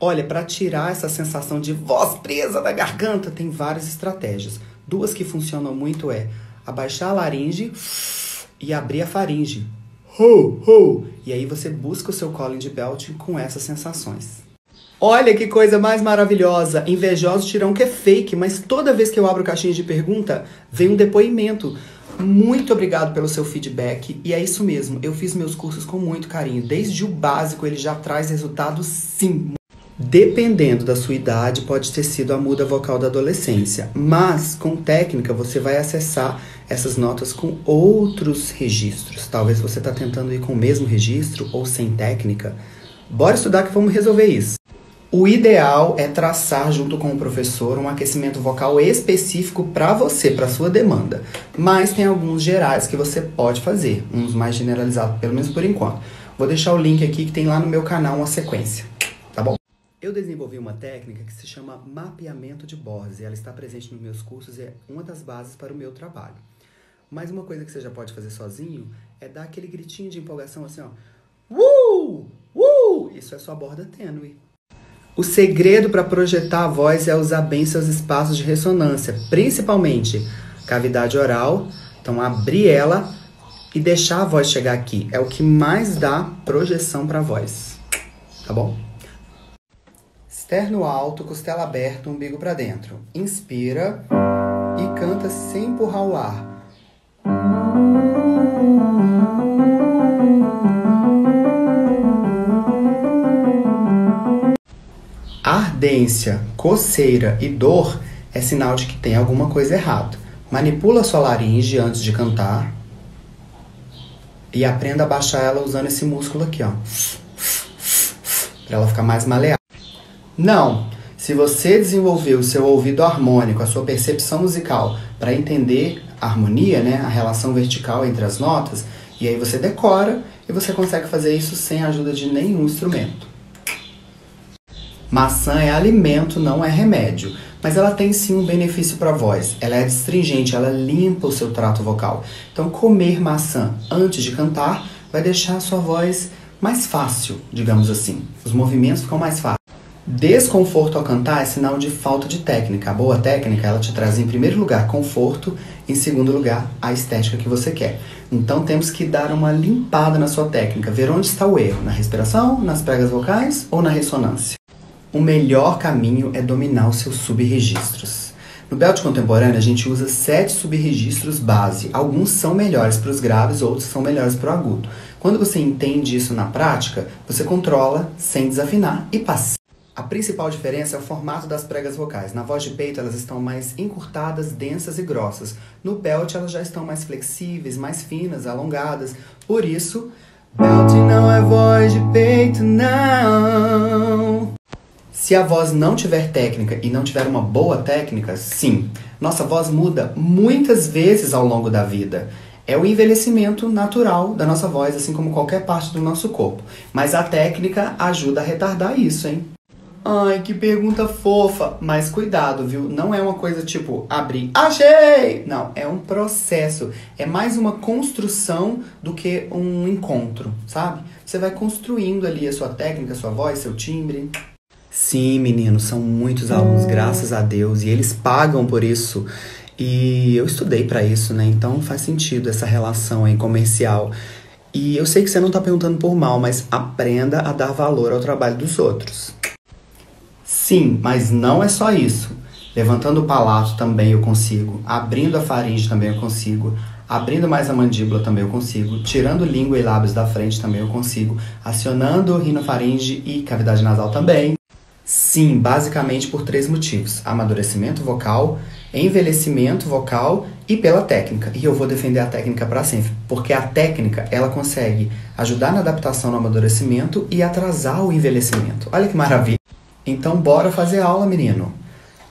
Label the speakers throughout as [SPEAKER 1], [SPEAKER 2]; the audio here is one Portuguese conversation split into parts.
[SPEAKER 1] Olha, para tirar essa sensação de voz presa da garganta, tem várias estratégias. Duas que funcionam muito é abaixar a laringe e abrir a faringe. E aí você busca o seu colin de belt com essas sensações. Olha que coisa mais maravilhosa! Invejosos dirão que é fake, mas toda vez que eu abro caixinha de pergunta, vem um depoimento. Muito obrigado pelo seu feedback. E é isso mesmo, eu fiz meus cursos com muito carinho. Desde o básico, ele já traz resultados sim. Dependendo da sua idade, pode ter sido a muda vocal da adolescência, mas com técnica você vai acessar essas notas com outros registros. Talvez você está tentando ir com o mesmo registro ou sem técnica. Bora estudar que vamos resolver isso. O ideal é traçar junto com o professor um aquecimento vocal específico para você, para sua demanda. Mas tem alguns gerais que você pode fazer, uns mais generalizados, pelo menos por enquanto. Vou deixar o link aqui que tem lá no meu canal uma sequência? Eu desenvolvi uma técnica que se chama mapeamento de Borges e ela está presente nos meus cursos e é uma das bases para o meu trabalho. Mas uma coisa que você já pode fazer sozinho é dar aquele gritinho de empolgação assim, ó. Uh! Uh! Isso é sua borda tênue. O segredo para projetar a voz é usar bem seus espaços de ressonância, principalmente cavidade oral. Então, abrir ela e deixar a voz chegar aqui. É o que mais dá projeção para a voz. Tá bom? Externo alto, costela aberta, umbigo para dentro. Inspira e canta sem empurrar o ar. Ardência, coceira e dor é sinal de que tem alguma coisa errada. Manipula sua laringe antes de cantar e aprenda a baixar ela usando esse músculo aqui, ó. Para ela ficar mais maleável. Não, se você desenvolver o seu ouvido harmônico, a sua percepção musical para entender a harmonia, né, a relação vertical entre as notas, e aí você decora e você consegue fazer isso sem a ajuda de nenhum instrumento. Maçã é alimento, não é remédio, mas ela tem sim um benefício para a voz. Ela é astringente, ela limpa o seu trato vocal. Então, comer maçã antes de cantar vai deixar a sua voz mais fácil, digamos assim. Os movimentos ficam mais fáceis. Desconforto ao cantar é sinal de falta de técnica. A boa técnica, ela te traz em primeiro lugar conforto, em segundo lugar a estética que você quer. Então temos que dar uma limpada na sua técnica, ver onde está o erro, na respiração, nas pregas vocais ou na ressonância. O melhor caminho é dominar os seus subregistros. No belt contemporâneo, a gente usa sete subregistros base. Alguns são melhores para os graves, outros são melhores para o agudo. Quando você entende isso na prática, você controla sem desafinar e passa. A principal diferença é o formato das pregas vocais. Na voz de peito, elas estão mais encurtadas, densas e grossas. No belt, elas já estão mais flexíveis, mais finas, alongadas. Por isso, belt não é voz de peito, não. Se a voz não tiver técnica e não tiver uma boa técnica, sim, nossa voz muda muitas vezes ao longo da vida. É o envelhecimento natural da nossa voz, assim como qualquer parte do nosso corpo. Mas a técnica ajuda a retardar isso, hein? Ai, que pergunta fofa. Mas cuidado, viu? Não é uma coisa tipo abrir, achei! Não, é um processo. É mais uma construção do que um encontro, sabe? Você vai construindo ali a sua técnica, a sua voz, seu timbre. Sim, meninos, são muitos alunos, graças a Deus, e eles pagam por isso. E eu estudei para isso, né? Então faz sentido essa relação aí comercial. E eu sei que você não tá perguntando por mal, mas aprenda a dar valor ao trabalho dos outros. Sim, mas não é só isso. Levantando o palato também eu consigo, abrindo a faringe também eu consigo, abrindo mais a mandíbula também eu consigo, tirando língua e lábios da frente também eu consigo, acionando rinofaringe e cavidade nasal também. Sim, basicamente por três motivos: amadurecimento vocal, envelhecimento vocal e pela técnica. E eu vou defender a técnica para sempre, porque a técnica ela consegue ajudar na adaptação no amadurecimento e atrasar o envelhecimento. Olha que maravilha! Então, bora fazer aula, menino.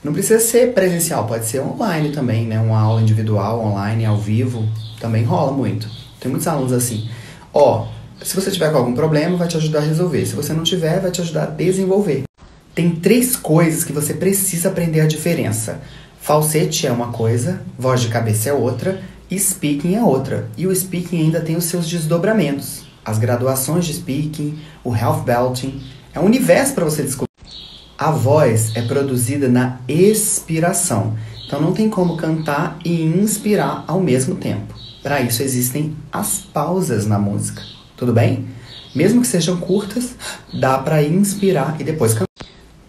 [SPEAKER 1] Não precisa ser presencial, pode ser online também, né? Uma aula individual, online, ao vivo, também rola muito. Tem muitos alunos assim. Ó, se você tiver com algum problema, vai te ajudar a resolver. Se você não tiver, vai te ajudar a desenvolver. Tem três coisas que você precisa aprender a diferença. Falsete é uma coisa, voz de cabeça é outra, e speaking é outra. E o speaking ainda tem os seus desdobramentos. As graduações de speaking, o health belting, é um universo para você descobrir. A voz é produzida na expiração. Então não tem como cantar e inspirar ao mesmo tempo. Para isso existem as pausas na música. Tudo bem? Mesmo que sejam curtas, dá para inspirar e depois cantar.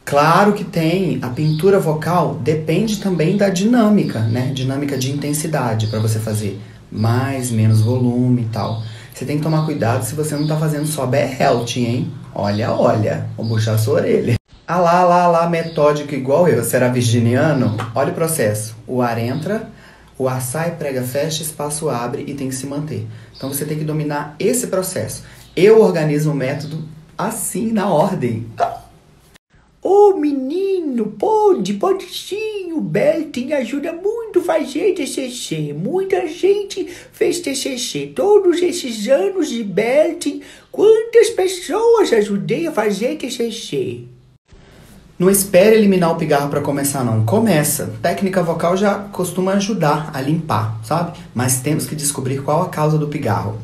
[SPEAKER 1] Claro que tem, a pintura vocal depende também da dinâmica, né? Dinâmica de intensidade para você fazer mais, menos volume e tal. Você tem que tomar cuidado se você não tá fazendo só health, hein? Olha, olha, vou puxar a sua orelha. Ah lá, lá, lá, metódico igual eu, será virginiano? Olha o processo. O ar entra, o ar sai, prega, fecha, espaço abre e tem que se manter. Então você tem que dominar esse processo. Eu organizo o método assim, na ordem.
[SPEAKER 2] Ô oh, menino, pode, pode sim, o Belting ajuda muito a fazer TCC. Muita gente fez TCC. Todos esses anos de Belting, quantas pessoas ajudei a fazer TCC?
[SPEAKER 1] Não espere eliminar o pigarro para começar, não. Começa. Técnica vocal já costuma ajudar a limpar, sabe? Mas temos que descobrir qual a causa do pigarro.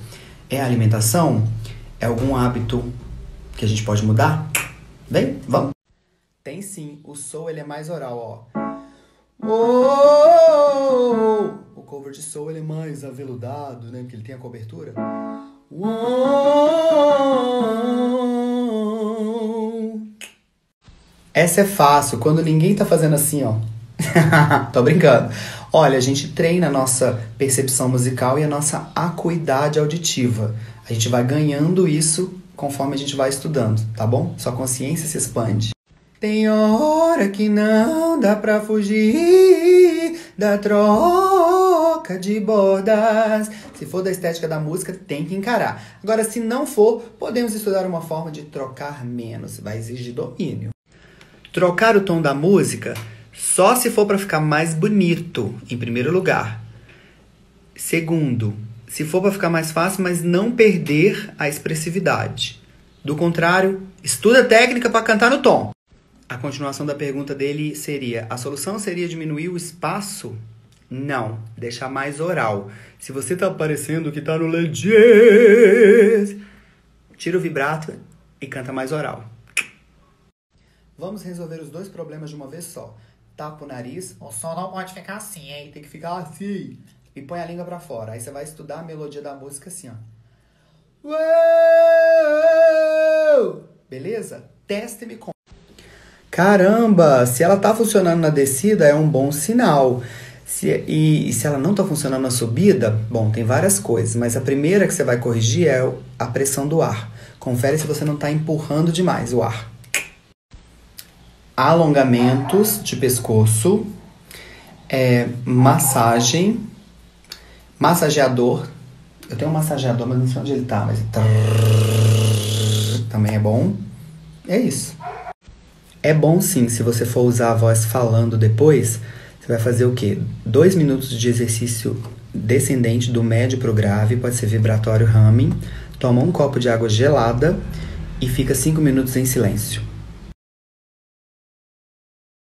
[SPEAKER 1] É a alimentação? É algum hábito que a gente pode mudar? Vem, vamos. Tem sim. O soul ele é mais oral, ó. Oh! O cover de soul ele é mais aveludado, né? Porque ele tem a cobertura. Essa é fácil, quando ninguém tá fazendo assim, ó. Tô brincando. Olha, a gente treina a nossa percepção musical e a nossa acuidade auditiva. A gente vai ganhando isso conforme a gente vai estudando, tá bom? Sua consciência se expande. Tem hora que não dá pra fugir da troca de bordas. Se for da estética da música, tem que encarar. Agora, se não for, podemos estudar uma forma de trocar menos. Vai exigir domínio. Trocar o tom da música só se for para ficar mais bonito, em primeiro lugar. Segundo, se for para ficar mais fácil, mas não perder a expressividade. Do contrário, estuda técnica para cantar no tom. A continuação da pergunta dele seria: a solução seria diminuir o espaço? Não, deixar mais oral. Se você tá parecendo que tá no legês, tira o vibrato e canta mais oral. Vamos resolver os dois problemas de uma vez só. Tapa o nariz.
[SPEAKER 2] O som não pode ficar assim, hein?
[SPEAKER 1] Tem que ficar assim. E põe a língua para fora. Aí você vai estudar a melodia da música assim, ó. Uou! Beleza? Teste e me conta. Caramba, se ela tá funcionando na descida, é um bom sinal. Se, e, e, se ela não está funcionando na subida, bom, tem várias coisas, mas a primeira que você vai corrigir é a pressão do ar. Confere se você não está empurrando demais o ar. Alongamentos de pescoço, é, massagem, massageador. Eu tenho um massageador, mas não sei onde ele tá, mas também é bom. É isso. É bom sim, se você for usar a voz falando depois, você vai fazer o quê? Dois minutos de exercício descendente do médio pro grave, pode ser vibratório humming. Toma um copo de água gelada e fica cinco minutos em silêncio.